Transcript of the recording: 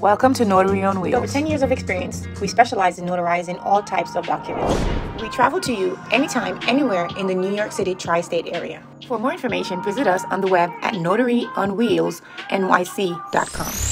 Welcome to Notary on Wheels. With over 10 years of experience, we specialize in notarizing all types of documents. We travel to you anytime, anywhere in the New York City tri state area. For more information, visit us on the web at notaryonwheelsnyc.com.